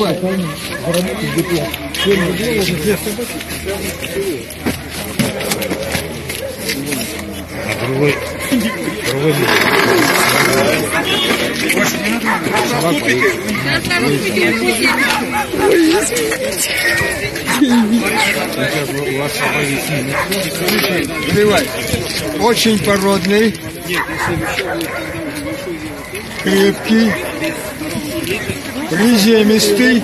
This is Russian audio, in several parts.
А другой, другой. Очень породный, крепкий, приземистый.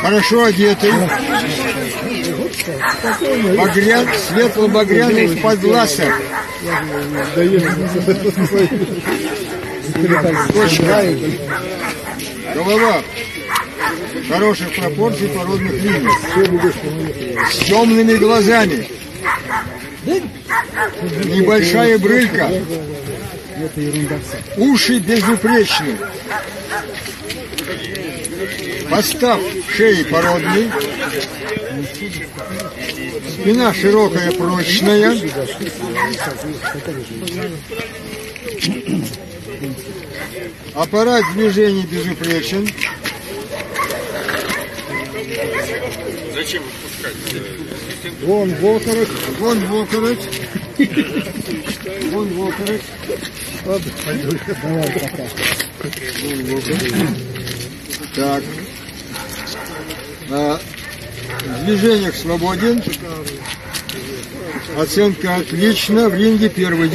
Хорошо одетый. Багрян, светло-багряный подласок. Очень. Голова хороших пропорций породных линий. С темными глазами. Небольшая брылька. Уши безупречны. Постав шеи породный. Спина широкая, прочная. Аппарат движений безупречен. Вон волкорот, вон волкорот, вон волкорот. Вон волкорот. Так. А, в движениях свободен. Оценка отлично. В ринге первый.